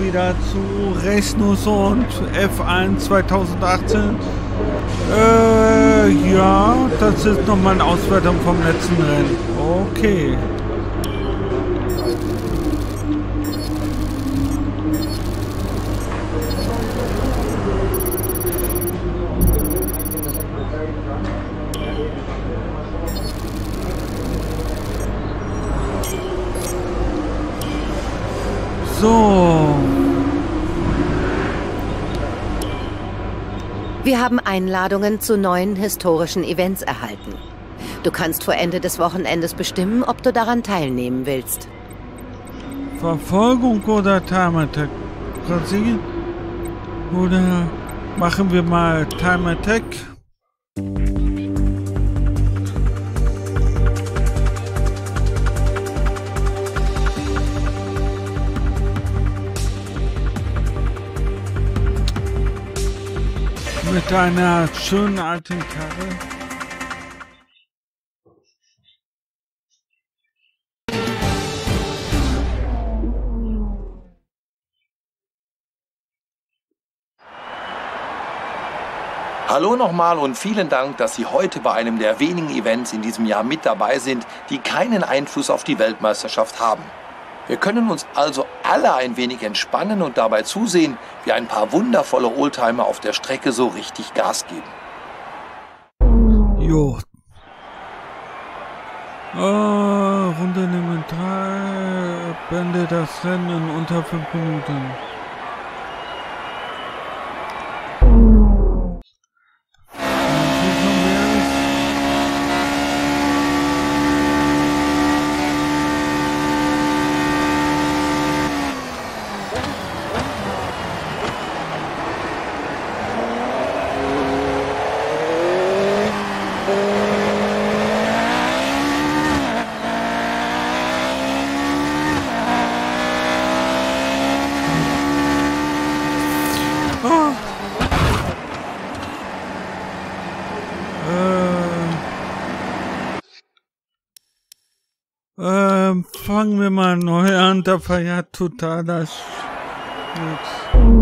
wieder zu Resnus und F1 2018. Äh, ja, das ist nochmal eine Auswertung vom letzten Rennen. Okay. So. Wir haben Einladungen zu neuen historischen Events erhalten. Du kannst vor Ende des Wochenendes bestimmen, ob du daran teilnehmen willst. Verfolgung oder Time Attack? Brasilien? Oder machen wir mal Time Attack? Mit einer schönen alten Karre. Hallo nochmal und vielen Dank, dass Sie heute bei einem der wenigen Events in diesem Jahr mit dabei sind, die keinen Einfluss auf die Weltmeisterschaft haben. Wir können uns also alle ein wenig entspannen und dabei zusehen, wie ein paar wundervolle Oldtimer auf der Strecke so richtig Gas geben. Jo. Oh, Runde Nummer 3. Bände das Rennen unter 5 Minuten. Fangen wir mal neu an, da feiert totaler Sch So.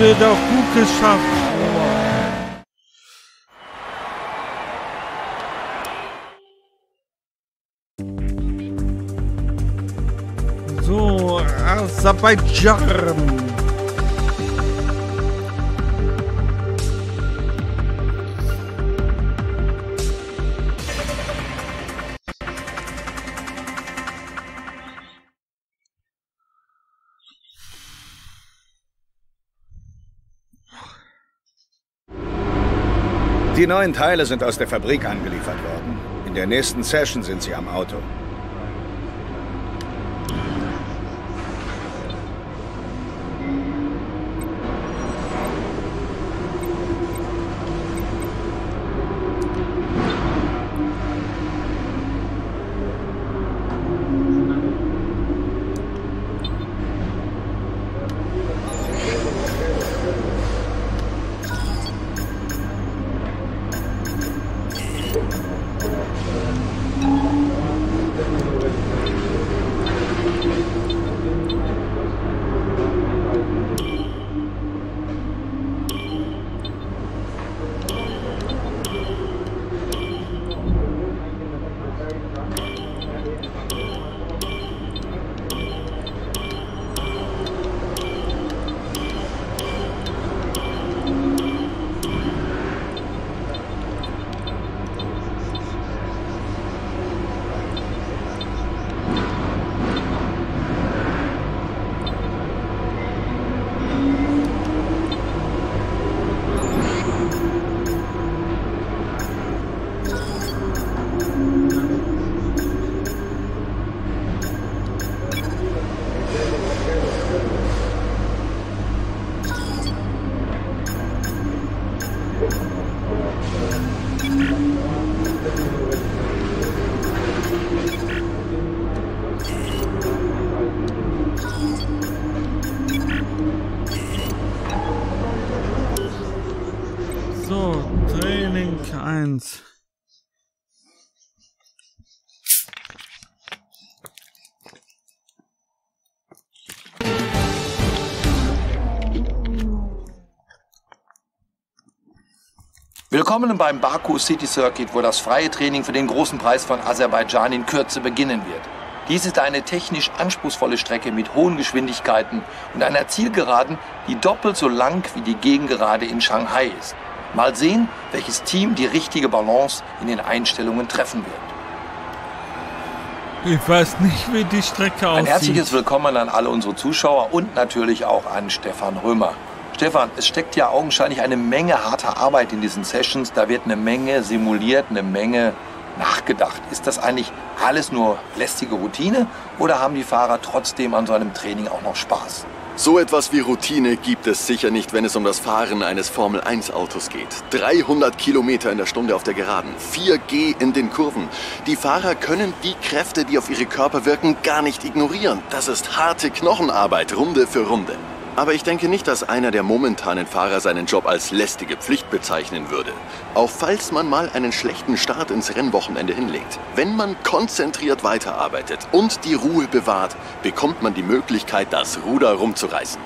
Haben wir doch gut geschafft. So, Aserbaidschan. Die neuen Teile sind aus der Fabrik angeliefert worden. In der nächsten Session sind sie am Auto. Willkommen beim Baku City Circuit, wo das freie Training für den großen Preis von Aserbaidschan in Kürze beginnen wird. Dies ist eine technisch anspruchsvolle Strecke mit hohen Geschwindigkeiten und einer Zielgeraden, die doppelt so lang wie die Gegengerade in Shanghai ist. Mal sehen, welches Team die richtige Balance in den Einstellungen treffen wird. Ich weiß nicht, wie die Strecke Ein aussieht. herzliches Willkommen an alle unsere Zuschauer und natürlich auch an Stefan Römer. Stefan, es steckt ja augenscheinlich eine Menge harter Arbeit in diesen Sessions. Da wird eine Menge simuliert, eine Menge nachgedacht. Ist das eigentlich alles nur lästige Routine oder haben die Fahrer trotzdem an so einem Training auch noch Spaß? So etwas wie Routine gibt es sicher nicht, wenn es um das Fahren eines Formel-1-Autos geht. 300 Kilometer in der Stunde auf der Geraden, 4G in den Kurven. Die Fahrer können die Kräfte, die auf ihre Körper wirken, gar nicht ignorieren. Das ist harte Knochenarbeit, Runde für Runde. Aber ich denke nicht, dass einer der momentanen Fahrer seinen Job als lästige Pflicht bezeichnen würde. Auch falls man mal einen schlechten Start ins Rennwochenende hinlegt. Wenn man konzentriert weiterarbeitet und die Ruhe bewahrt, bekommt man die Möglichkeit, das Ruder rumzureißen.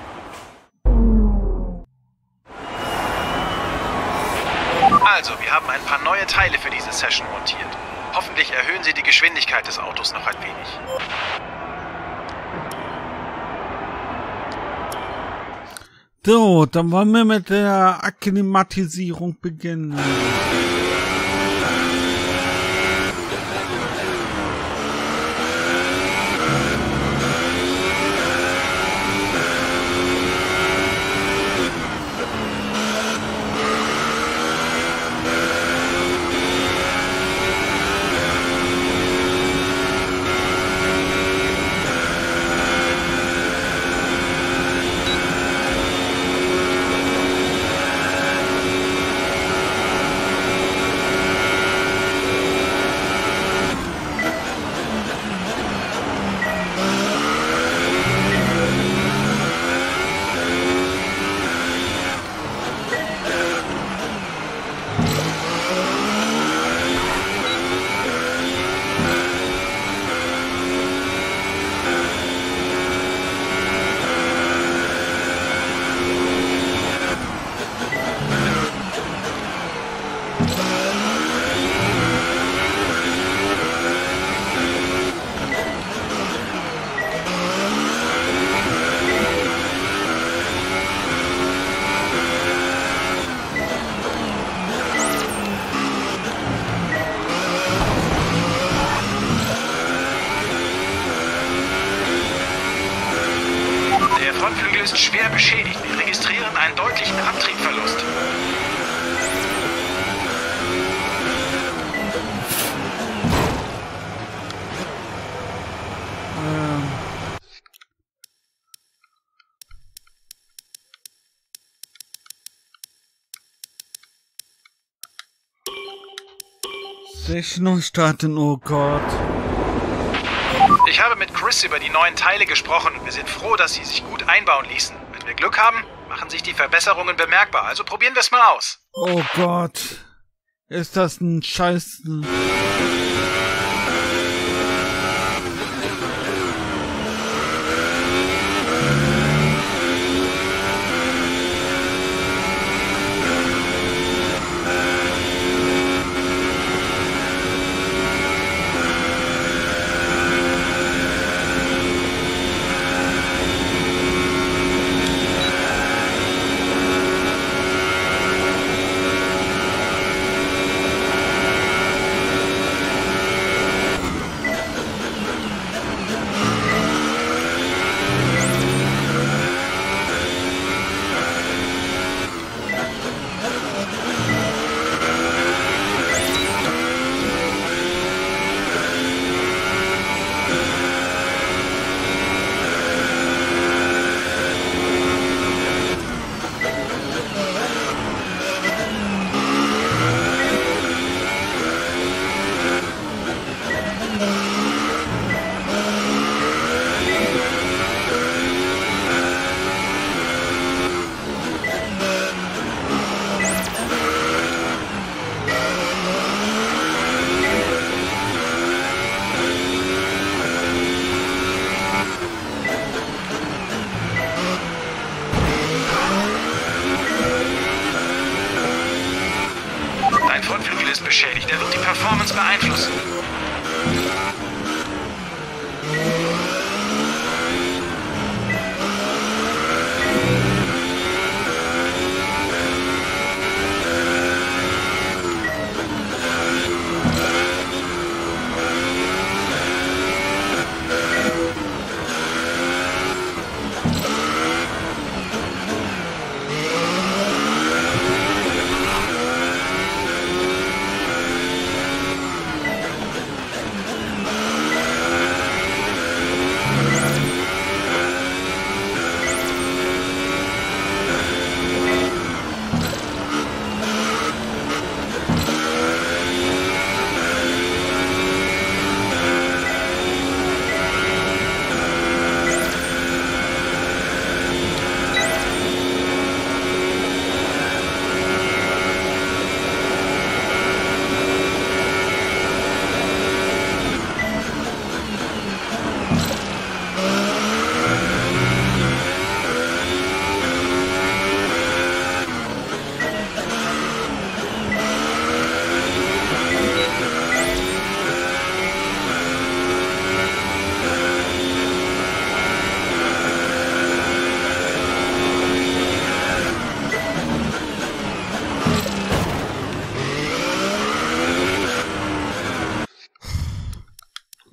Also, wir haben ein paar neue Teile für diese Session montiert. Hoffentlich erhöhen sie die Geschwindigkeit des Autos noch ein wenig. So, dann wollen wir mit der Akklimatisierung beginnen. Session starten, oh Gott. Ich habe mit Chris über die neuen Teile gesprochen. Wir sind froh, dass sie sich gut einbauen ließen. Wenn wir Glück haben, machen sich die Verbesserungen bemerkbar. Also probieren wir es mal aus. Oh Gott. Ist das ein Scheiß...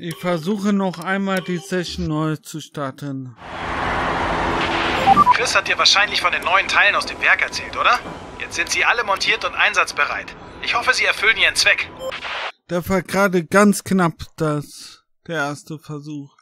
Ich versuche noch einmal die Session neu zu starten. Chris hat dir wahrscheinlich von den neuen Teilen aus dem Werk erzählt, oder? Jetzt sind sie alle montiert und einsatzbereit. Ich hoffe, sie erfüllen ihren Zweck. Da war gerade ganz knapp das, der erste Versuch.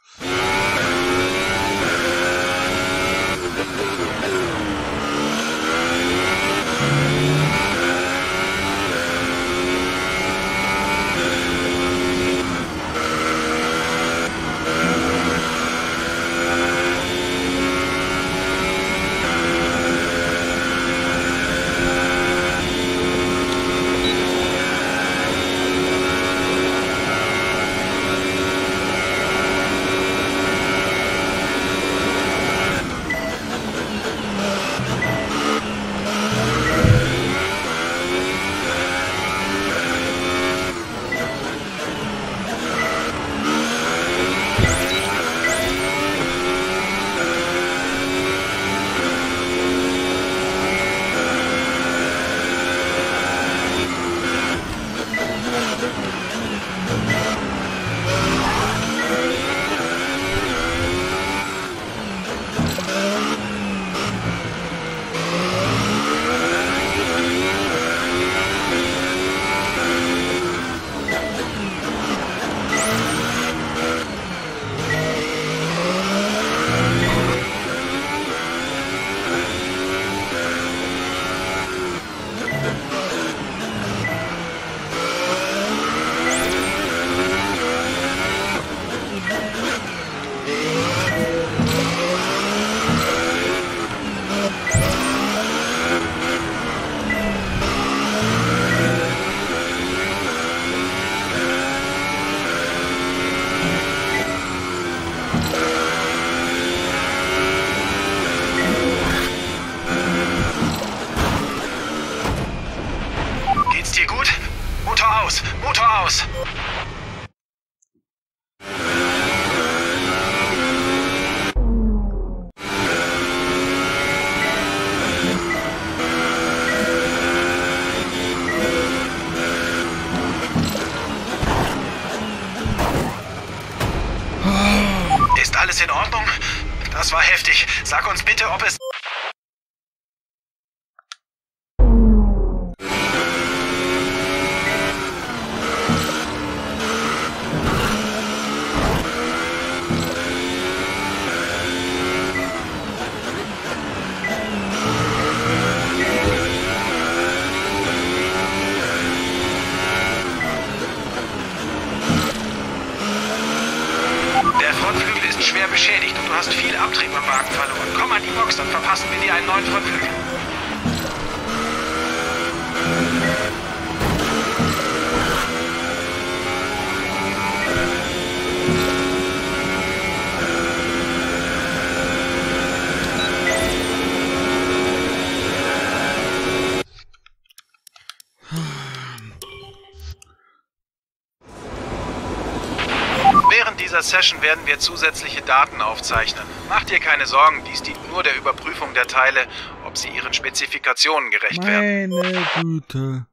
Session werden wir zusätzliche Daten aufzeichnen. Mach dir keine Sorgen, dies dient nur der Überprüfung der Teile, ob sie ihren Spezifikationen gerecht werden. Meine Güte.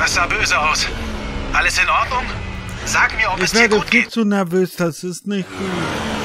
Das sah böse aus. Alles in Ordnung? Sag mir, ob es Ich dir werde gut viel geht. zu nervös, das ist nicht gut.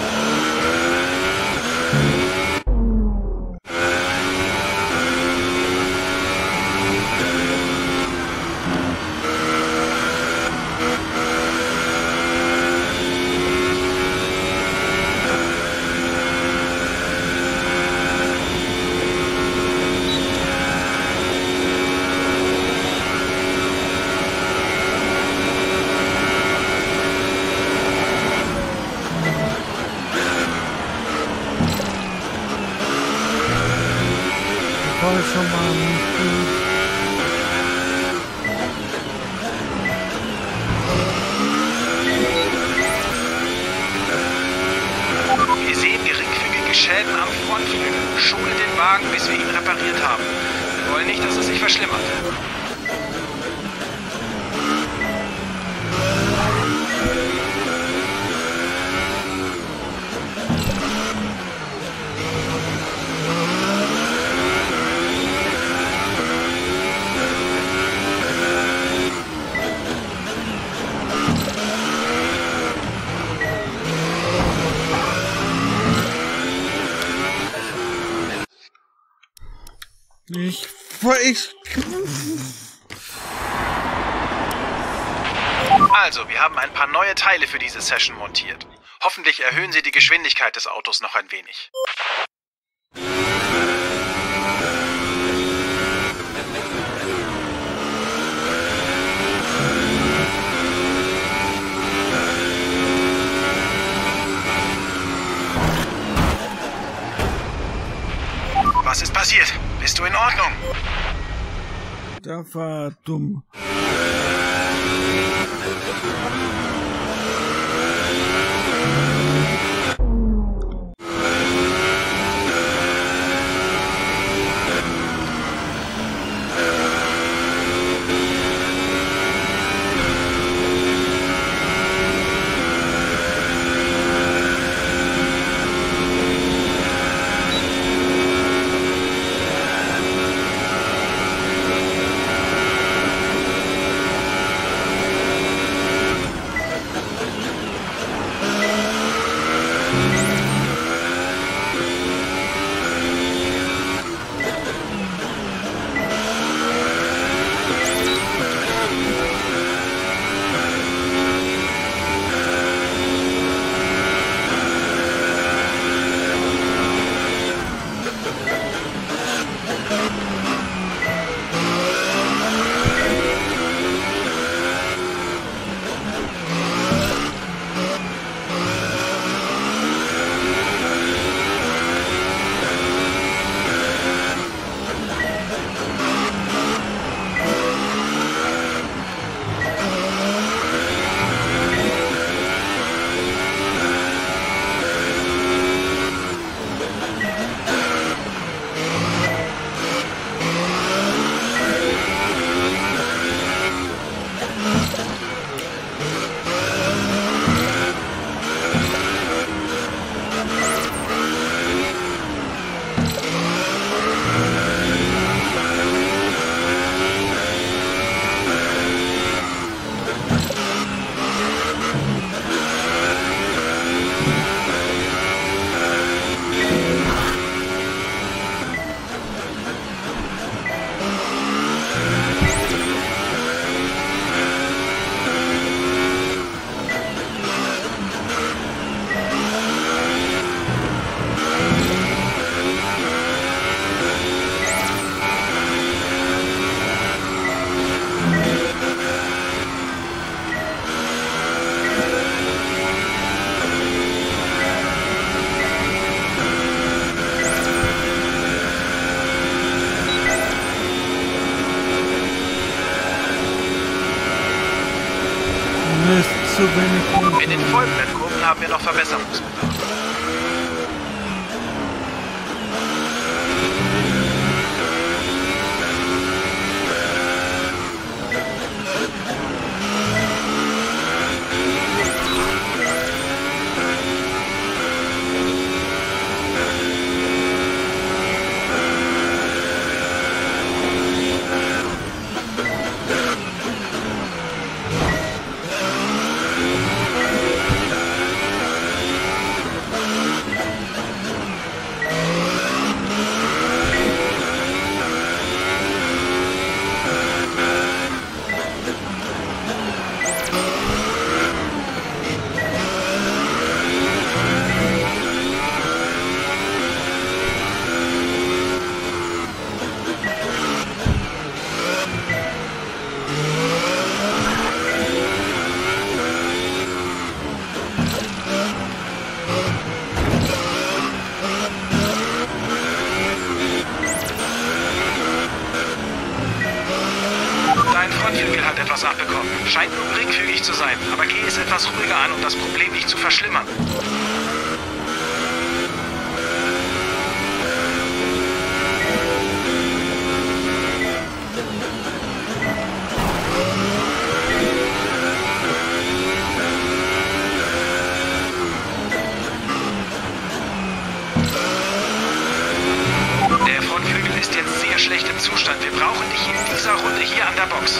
Diese Session montiert. Hoffentlich erhöhen sie die Geschwindigkeit des Autos noch ein wenig. Was ist passiert? Bist du in Ordnung? das war dumm. Frontflügel ist jetzt sehr schlecht im Zustand. Wir brauchen dich in dieser Runde hier an der Box.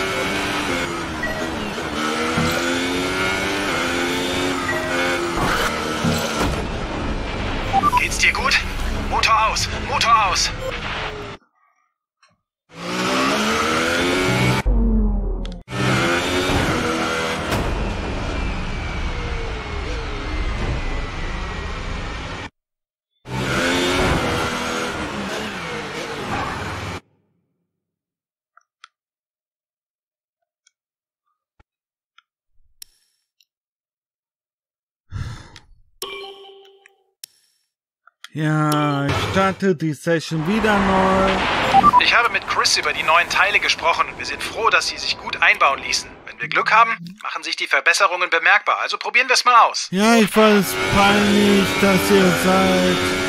Geht's dir gut? Motor aus! Motor aus! Ja, ich starte die Session wieder neu. Ich habe mit Chris über die neuen Teile gesprochen wir sind froh, dass sie sich gut einbauen ließen. Wenn wir Glück haben, machen sich die Verbesserungen bemerkbar. Also probieren wir es mal aus. Ja, ich weiß peinlich, dass ihr seid.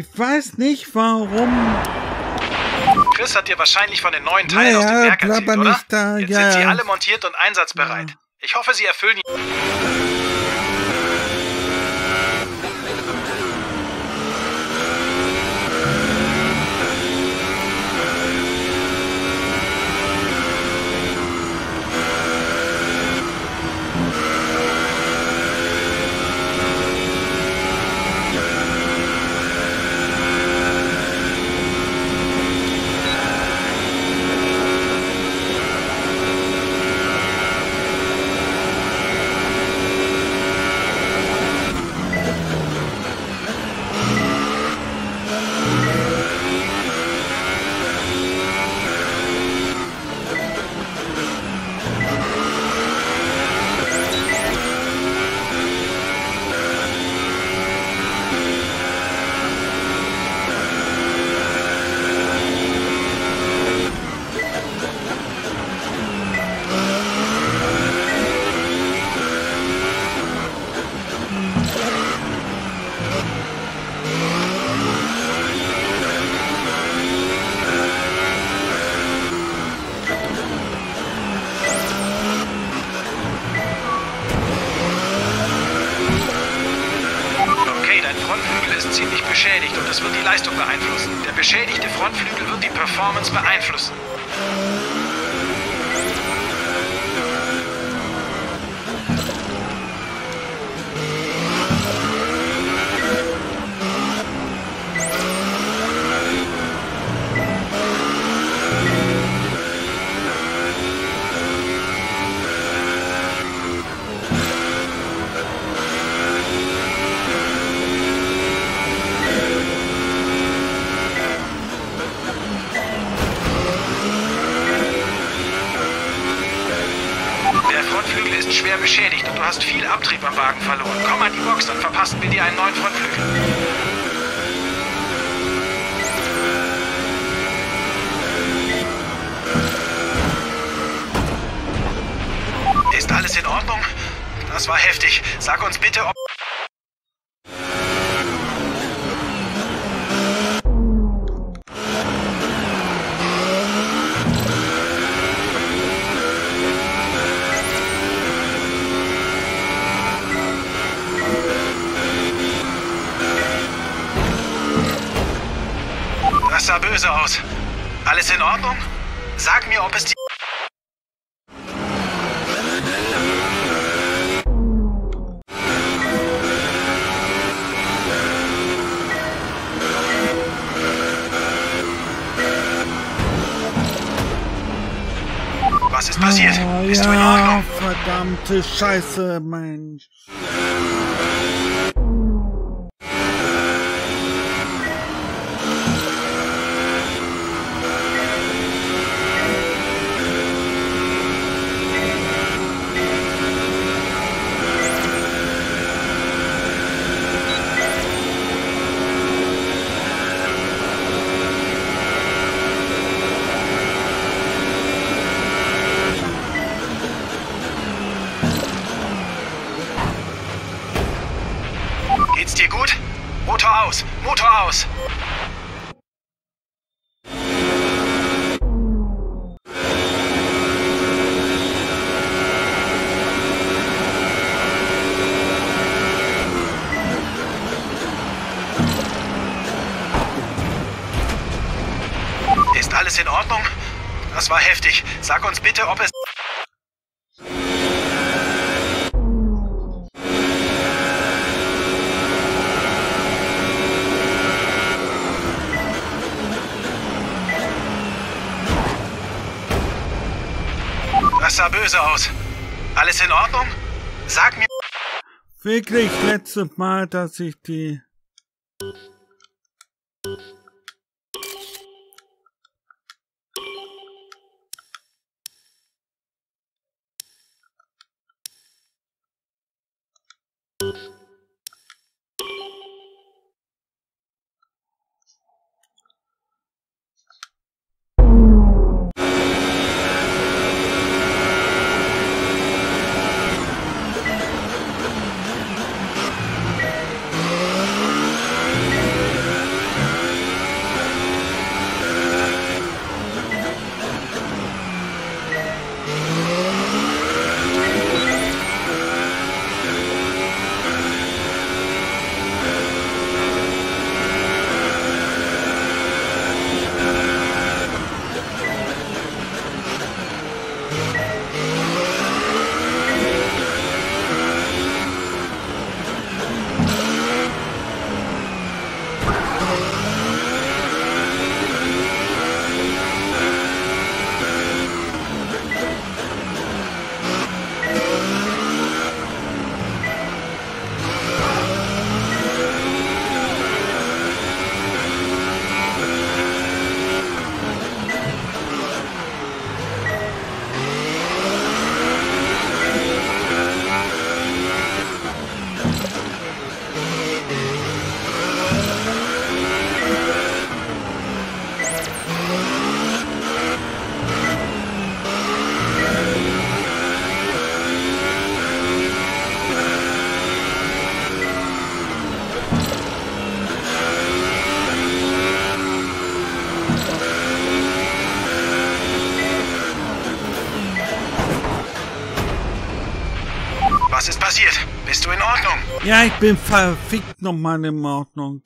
Ich weiß nicht, warum. Chris hat dir wahrscheinlich von den neuen Teilen ja, aus dem Werk erzählt, oder? Da. Jetzt ja, sind sie alle montiert und einsatzbereit. Ich hoffe, sie erfüllen... Verdammte Scheiße, Mensch. Sag uns bitte, ob es... Das sah böse aus. Alles in Ordnung? Sag mir. Wirklich letzte Mal, dass ich die Ja, ich bin verfickt nochmal in Ordnung.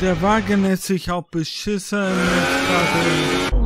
Der Wagen ist sich auch beschissen mit Krabbeln.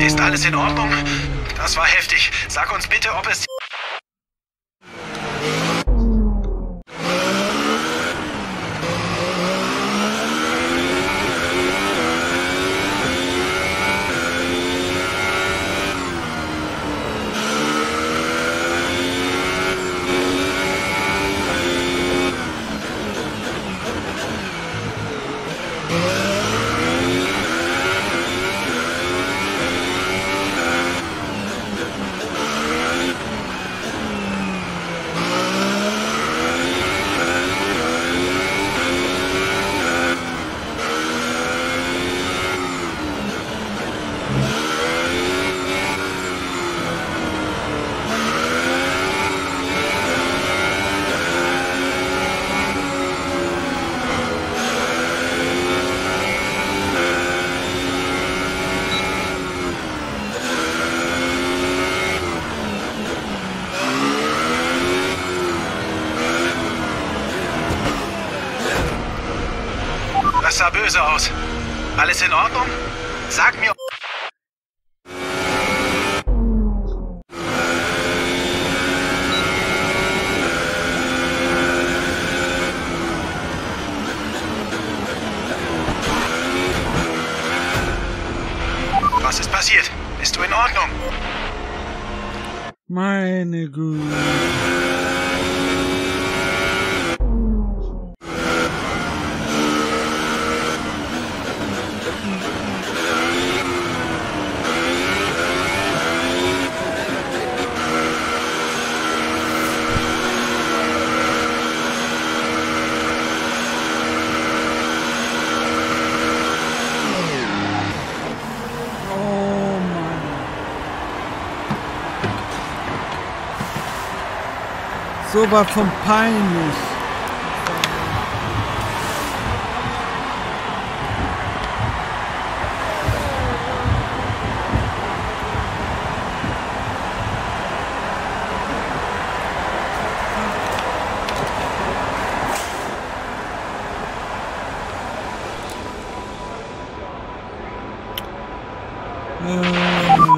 Ist alles in Ordnung? Das war heftig. Sag uns bitte, ob es... Das sah böse aus. Alles in Ordnung? So war von peinlich.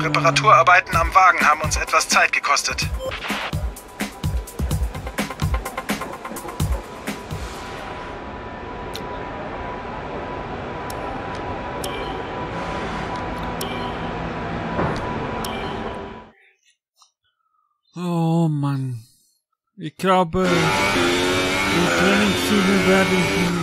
Reparaturarbeiten am Wagen haben uns etwas Zeit gekostet. Ich glaube, die Trainingsziele werde ich nie.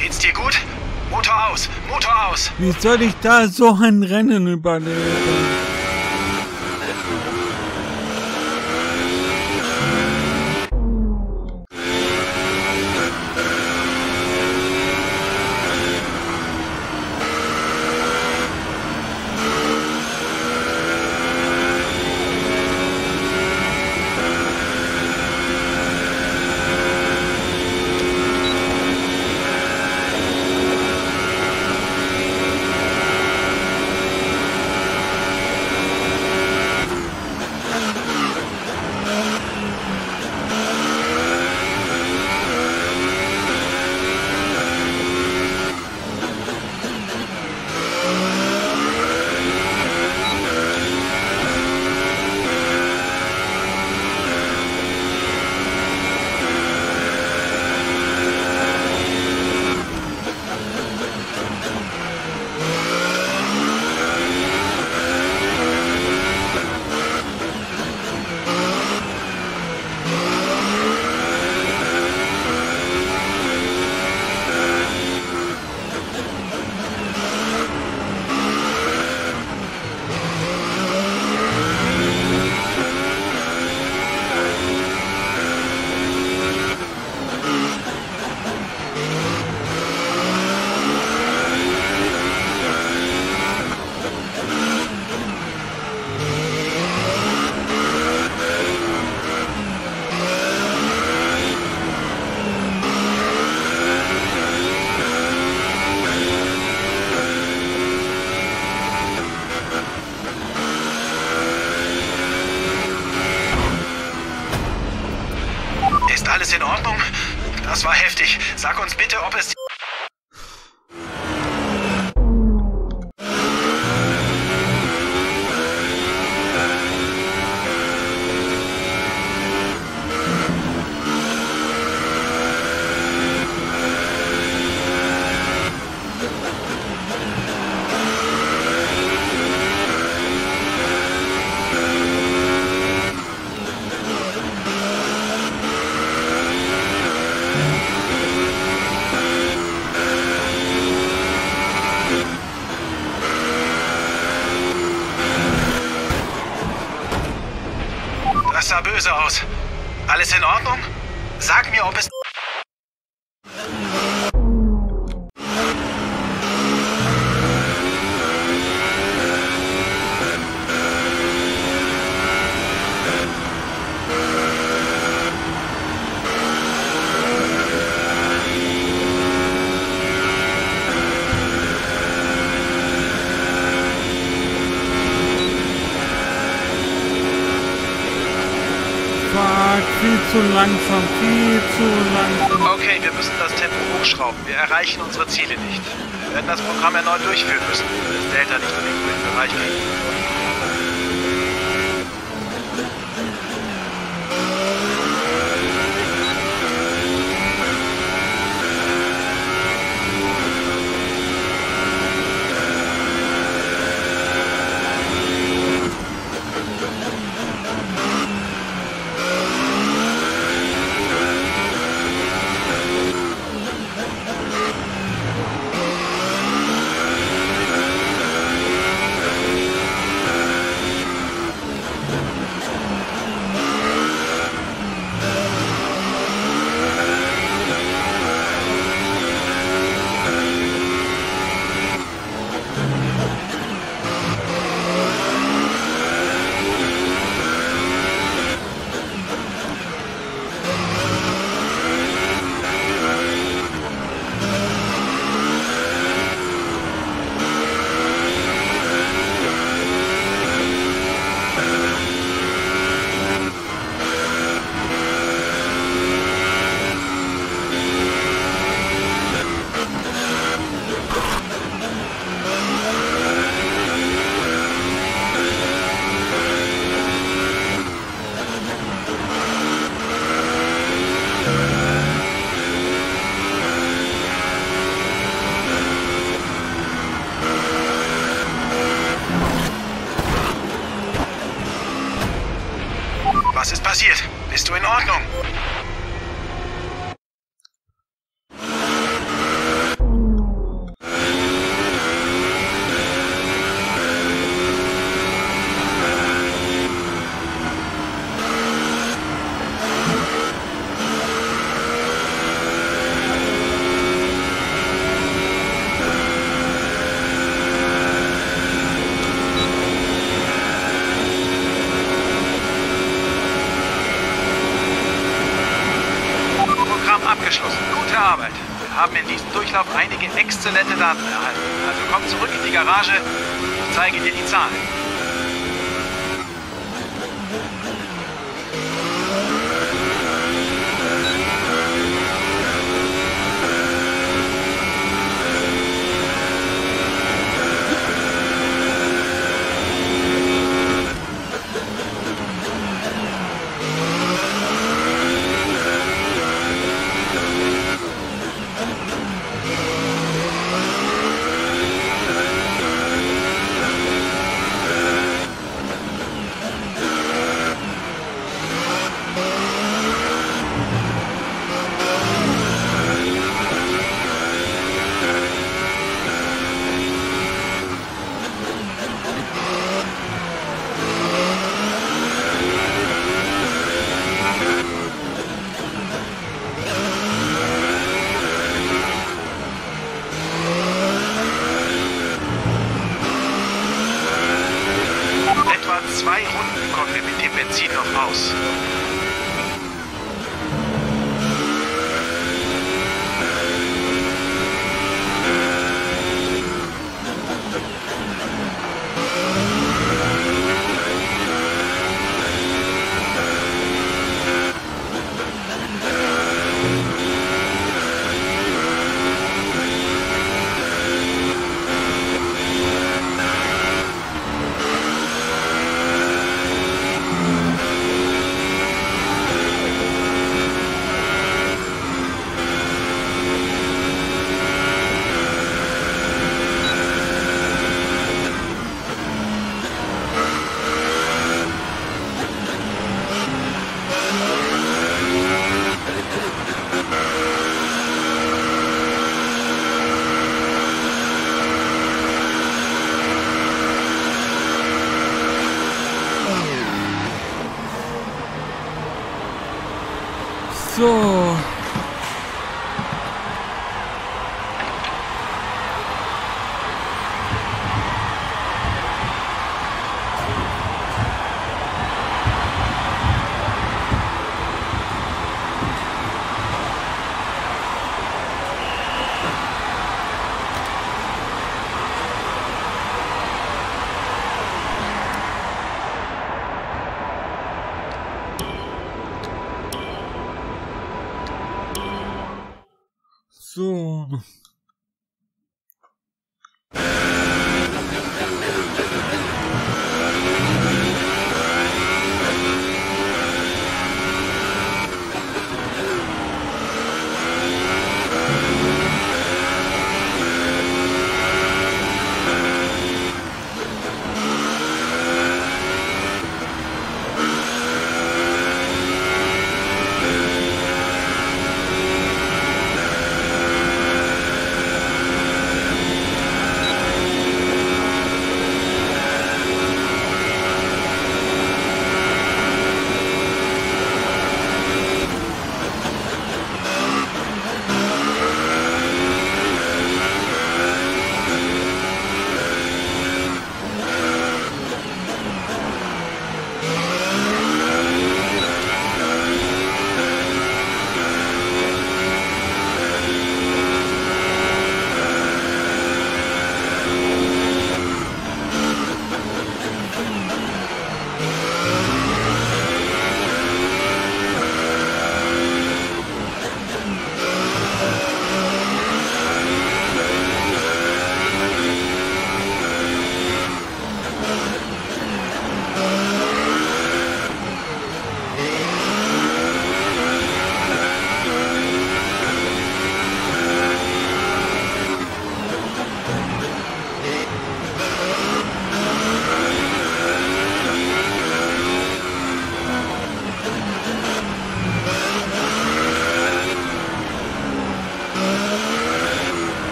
Geht's dir gut? Motor aus! Motor aus! Wie soll ich da so ein Rennen überleben? Zu langsam, viel zu langsam. Okay, wir müssen das Tempo hochschrauben. Wir erreichen unsere Ziele nicht. Wir werden das Programm erneut durchführen müssen, wenn das Delta nicht in den grünen Bereich geht. Exzellente Daten erhalten. Also komm zurück in die Garage. Ich zeige dir die Zahlen.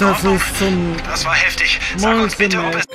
das ist zum. Das war heftig. Sag uns bitte, ob es.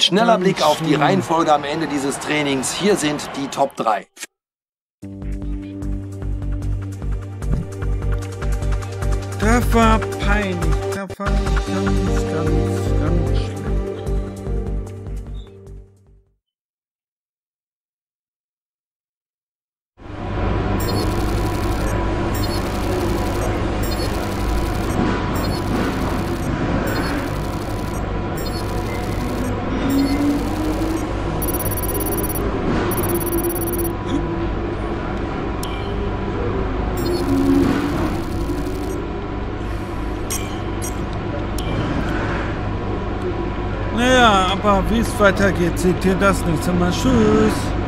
Ein schneller Blick auf die Reihenfolge am Ende dieses Trainings. Hier sind die Top 3. Das war peinlich. Das war weitergeht, seht ihr das nächste Mal. Tschüss.